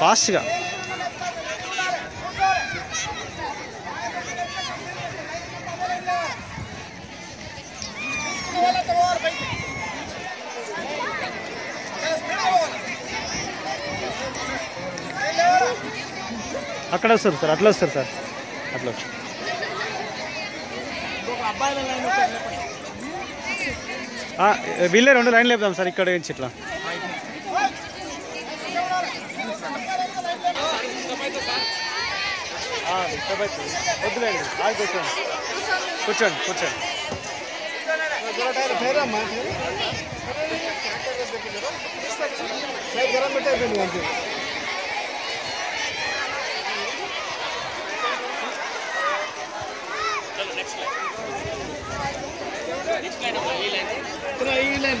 ఫాస్ట్గా. అక్కడ వస్తారు సార్ అట్లా వస్తారు సార్. అట్లా వస్తారు. వీళ్ళే రెండు లైన్లు లేపుదాం సార్ ఇక్కడ నుంచి ఇట్లా. వద్దులేండి ఆగి కూర్చోండి కూర్చోండి కూర్చోండి గరం పెట్టేయండి అంతే నెక్స్ట్ లైన్ నెక్స్ట్ లైన్ ఈ లైన్ ఈ లైన్